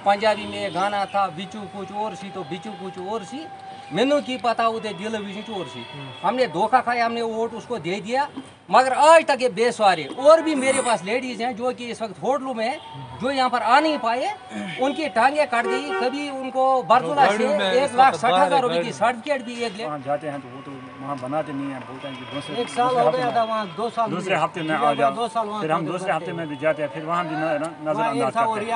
पंजाबी में गाना था बिचू कुछ और सी तो बिचू कुछ और सी। मैनू की पता उधर दिल विच और सी। हमने धोखा खाया हमने वोट उसको दे दिया। मगर आज तक ये बेसवारे और भी मेरे पास लेडीज़ हैं जो कि इस वक्त होटलों में हैं, जो यहाँ पर आ नहीं पाए उनकी टांगे कट गई कभी उनको बरजुला से एक लाख साठ हज़ार रुपए की सर्टिफिकेट भी एक ले। जाते हैं तो वो तो वहाँ बनाते नहीं हैं बोलते हैं कि दूसरे एक साल हो गया था वहाँ दो साल दूसरे हफ़्ते में आ दो साल जाओ फिर हम दूसरे हफ़्ते में भी जाते हैं फिर वहाँ भी नजरअंदाज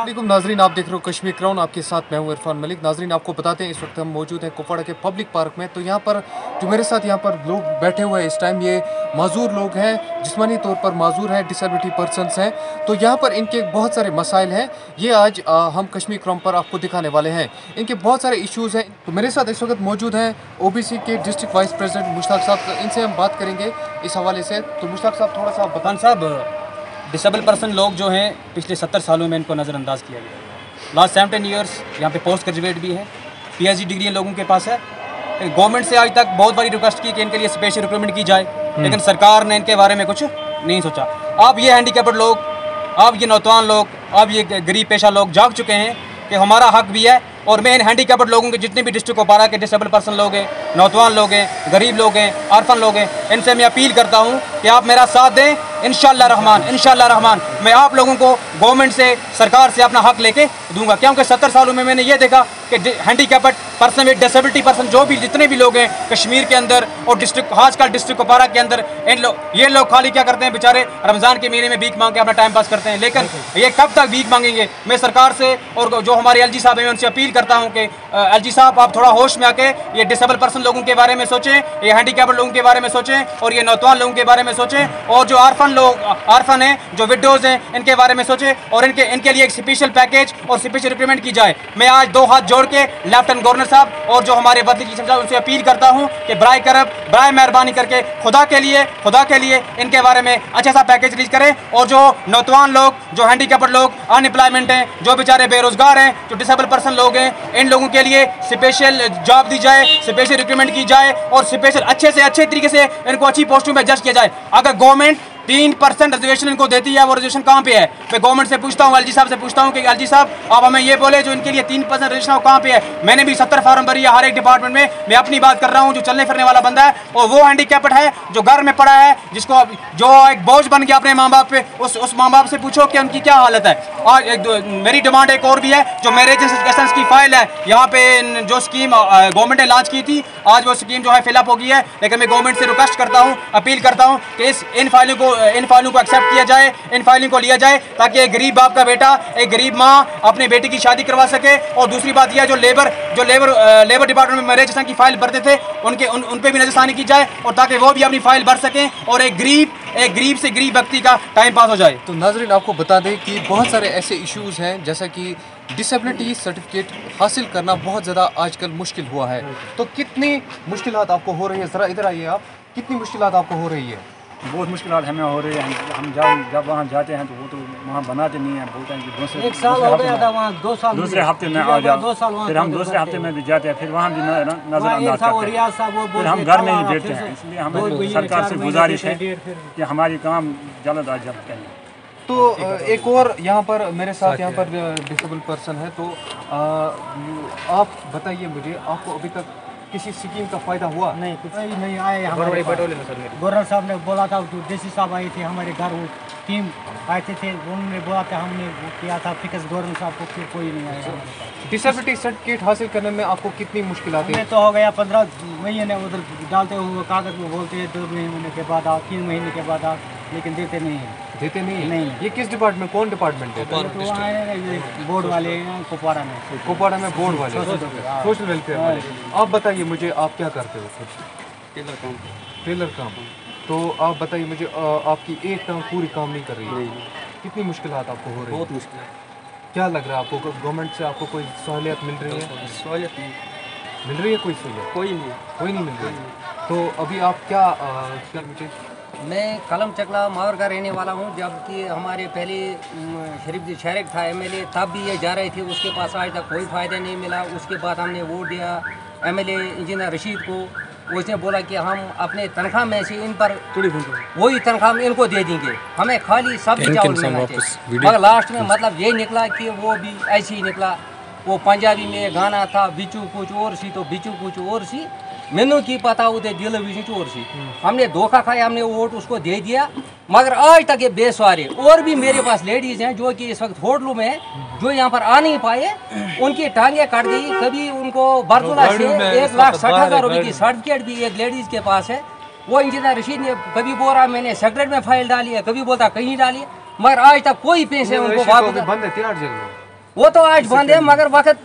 हैं। नाजरीन आप देख रहे हो कश्मीर क्राउन आपके साथ मैं हूँ इरफान मलिक। नाजरीन आपको बताते हैं इस वक्त हम मौजूद हैं कुपवाड़ा के पब्लिक पार्क में। तो यहाँ पर जो मेरे साथ यहाँ पर लोग बैठे हुए हैं इस टाइम ये माजूर लोग हैं जिसमानी तौर पर माजूर हैं डिसेबिलिटी पर्सनस हैं। तो यहाँ पर इनके बहुत सारे मसाइल हैं। ये आज आ, हम कश्मीर क्राउन पर आपको दिखाने वाले हैं। इनके बहुत सारे इश्यूज़ हैं। तो मेरे साथ इस वक्त मौजूद हैं ओबीसी के डिस्ट्रिक्ट वाइस प्रेसिडेंट मुश्ताक साहब तो इनसे हम बात करेंगे इस हवाले से। तो मुश्ताक साहब थोड़ा सा खान साहब डिसेबल पर्सन लोग जो हैं पिछले सत्तर सालों में इनको नज़रअंदाज किया गया लास्ट सेवनटीन ईयर्स यहाँ पे पोस्ट ग्रेजुएट भी है। पीएचडी डिग्री लोगों के पास है। गवर्नमेंट से आज तक बहुत बारी रिक्वेस्ट की कि इनके लिए स्पेशल रिक्रूटमेंट की जाए। लेकिन सरकार ने इनके बारे में कुछ नहीं सोचा। आप ये हैंडीकेप्ड लोग आप ये नौजवान लोग आप ये गरीब पेशा लोग जाग चुके हैं। कि हमारा हक भी है और मेन हैंडीकेप्ड लोगों के जितने भी डिस्ट्रिक्ट कोपारा के डिसेबल पर्सन लोग हैं, नौजवान लोग हैं, गरीब लोग हैं आरफन लोग हैं, इनसे मैं अपील करता हूँ कि आप मेरा साथ दें। इन रहमान इन रहमान। मैं आप लोगों को गवर्नमेंट से सरकार से अपना हक लेके दूँगा। क्योंकि सत्तर सालों में मैंने ये देखा कि handicapped person with disability person जो भी जितने भी लोग हैं कश्मीर के अंदर और डिस्ट्रिक्ट खासकर डिस्ट्रिक्ट कोपारा के अंदर इन लोग ये लोग खाली क्या करते हैं बेचारे रमज़ान के महीने में भीख मांग के अपना टाइम पास करते हैं। लेकिन ये कब तक भीख मांगेंगे? मैं सरकार से और जो हमारे एलजी साहब हैं उनसे अपील करता हूँ कि एलजी साहब आप थोड़ा होश में आके ये डिसेबल पर्सन लोगों के बारे में सोचें ये हैंडीकेप्ड लोगों के बारे में सोचें और ये नौतवान लोगों के बारे में सोचें। और जो आरफन लोग आरफन हैं जो विडोज़ हैं इनके बारे में सोचें और इनके इनके लिए एक स्पेशल पैकेज और स्पेशल रिक्रूटमेंट की जाए। मैं आज दो हाथ जोड़ के लेफ्टिनेंट गवर्नर साहब और जो हमारे बदली चीफ साहब उनसे अपील करता हूँ कि बरए करब बरए मेहरबानी करके खुदा के लिए, खुदा के लिए इनके बारे में अच्छा सा पैकेज रिलीज़ करें और जो नौजवान लोग, जो हैंडीकेप्ड लोग अनएम्प्लॉयमेंट हैं, जो बेचारे बेरोजगार हैं, जो डिसेबल पर्सन लोग हैं, इन लोगों के लिए स्पेशल जॉब दी जाए स्पेशल रिक्रूटमेंट की जाए और स्पेशल अच्छे से, अच्छे तरीके से इनको अच्छी पोस्टों में एडजस्ट किया जाए। अगर गवर्नमेंट तीन परसेंट रिजर्वेशन इनको देती है, वो रिजर्वेशन कहाँ पे है? मैं गवर्नमेंट से पूछता हूँ एलजी साहब से पूछता हूँ कि एलजी साहब आप हमें ये बोले जो इनके लिए तीन परसेंट है कहाँ पे है? मैंने भी सत्तर फार्म भरी है, हर एक डिपार्टमेंट में मैं अपनी बात कर रहा हूँ, जो चलने फिरने वाला बंदा है, और वो हैंडीकेप्ड है, जो घर में पड़ा है, जिसको जो एक बोझ बन गया अपने माँ बाप पे, उस उस माँ बाप से पूछो कि उनकी क्या हालत है। और एक मेरी डिमांड एक और भी है, जो मैरिज एसेंस की फ़ाइल है, यहाँ पे जो स्कीम गवर्नमेंट ने लॉन्च की थी, आज वो स्कीम जो है फिलअप हो गई है, लेकिन मैं गवर्नमेंट से रिक्वेस्ट करता हूँ अपील करता हूँ कि इस, इन फाइलों को इन फाइलों को एक्सेप्ट किया जाए इन फाइलों को लिया जाए ताकि एक गरीब बाप का बेटा एक गरीब माँ अपनी बेटी की शादी करवा सके। और दूसरी बात यह जो लेबर जो लेबर लेबर डिपार्टमेंट में मैरिज की फ़ाइल भरते थे उनके उन, उन पर भी नजरसानी की जाए और ताकि वो भी अपनी फ़ाइल भर सकें और एक गरीब एक गरीब से गरीब व्यक्ति का टाइम पास हो जाए। तो नाजरीन आपको बता दें कि बहुत सारे ऐसे इश्यूज़ हैं जैसा कि डिसेबिलिटी सर्टिफिकेट हासिल करना बहुत ज़्यादा आजकल मुश्किल हुआ है। तो कितनी मुश्किल आपको हो रही है? ज़रा इधर आइए आप। कितनी मुश्किल आपको हो रही है? बहुत मुश्किल हमें हो रही है। हम जब जब वहाँ जाते हैं तो वो तो वहाँ बनाते नहीं हैं बोलते हैं कि दूसरे एक साल हो गया था वहाँ दो साल दूसरे हफ़्ते में आ दो जाओ साल फिर हम दूसरे हफ़्ते में भी जाते हैं फिर वहाँ भी न- न- वहाँ एक नजरअंदाज करते हैं। रियाज साहब वो फिर हम घर में ही कल बैठते हैं इसलिए हमें सरकार से गुजारिश है कि हमारी काम जल्द अज जल्द करें तो एक और यहाँ पर मेरे साथ यहाँ पर डिसेबल पर्सन है तो आप बताइए मुझे आपको अभी तक किसी स्कीम का फ़ायदा हुआ? नहीं कुछ नहीं नहीं आए हमारे गवर्नर साहब ने बोला था जो डीसी साहब आए थे हमारे घर वो टीम आए थे, थे उन्होंने बोला था हमने वो किया था फिक्स गवर्नर साहब को फिर कोई नहीं आया। डिसेबिलिटी सर्टिफिकेट हासिल करने में आपको कितनी मुश्किल आती है? तो हो गया पंद्रह महीने उधर डालते हुए कागज़ में बोलते हैं दो महीने के बाद आओ तीन महीने के बाद आओ लेकिन देते नहीं हैं। देते नहीं नहीं। ये किस डिपार्टमेंट कौन डिपार्टमेंट है? तो है? बोर्ड वाले हैं कुपवाड़ा में। कुपवाड़ा में बोर्ड वाले। सोशल वेलफेयर वाले। आप बताइए मुझे आप क्या करते हो खुद? टेलर काम। तो आप बताइए मुझे आपकी एक टांग पूरी काम नहीं कर रही है? कितनी मुश्किल आपको हो रही है? बहुत मुश्किल क्या लग रहा है आपको गवर्नमेंट से आपको कोई सहूलियत मिल रही है? सहूलियत मिल रही है कोई सहूलियत? कोई नहीं। कोई नहीं मिल रही। है तो अभी आप क्या क्या मुझे मैं कलम चकला मावर का रहने वाला हूँ जबकि हमारे पहले शरीफ जी शहरक था एम एमएलए तब भी ये जा रहे थे उसके पास आज तक कोई फ़ायदा नहीं मिला। उसके बाद हमने वोट दिया एम एमएलए इंजीनियर रशीद को। उसने बोला कि हम अपने तनख्वाह में से इन पर वही तनख्वाह इनको दे देंगे। हमें खाली सब चावल मिलना चाहिए। मगर लास्ट में मतलब ये निकला कि वो भी ऐसे ही निकला। वो पंजाबी में गाना था बिचू कुछ और सी तो बिचू कुछ और सी मैनू की पता वो दिल विच और सी। हमने धोखा खाया हमने वोट उसको दे दिया मगर आज तक ये बेसवारी और भी मेरे पास लेडीज़ हैं जो कि इस वक्त होटलों में हैं जो यहाँ पर आ नहीं पाए उनकी टांगे कट गई कभी उनको बरतुला से एक लाख साठ हज़ार रुपए की सर्टिफिकेट भी एक लेडीज़ के पास है। वो इंजीनियर रशीद ने कभी बोल रहा मैंने सेक्रेट में फ़ाइल डाली है कभी बोलता कहीं डाली है। मगर आज तक कोई पैसे उनको वापस है तिहाड़ वो तो आज बंद है मगर वक्त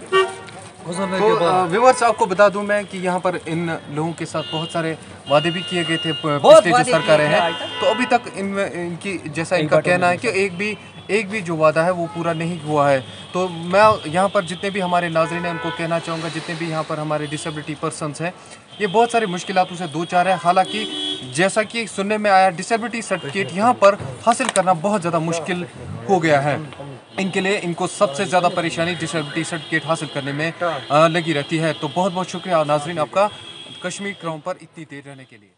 तो व्यूवर्स आपको बता दूँ मैं कि यहाँ पर इन लोगों के साथ बहुत सारे वादे भी किए गए थे पिछले जो सरकारें हैं। तो अभी तक इनमें इनकी जैसा इनका कहना है कि एक भी एक भी जो वादा है वो पूरा नहीं हुआ है। तो मैं यहाँ पर जितने भी हमारे नाजरीन हैं उनको कहना चाहूँगा जितने भी यहाँ पर हमारे डिसेबिलिटी पर्सनस हैं ये बहुत सारी मुश्किलों से दो चार है। हालाँकि जैसा कि सुनने में आया डिसेबिलिटी सर्टिफिकेट यहाँ पर हासिल करना बहुत ज़्यादा मुश्किल हो गया है। इनके लिए इनको सबसे ज़्यादा परेशानी डिसेबिलिटी सर्टिफिकेट हासिल करने में लगी रहती है। तो बहुत बहुत शुक्रिया नाजरीन आपका कश्मीर क्राउन पर इतनी देर रहने के लिए।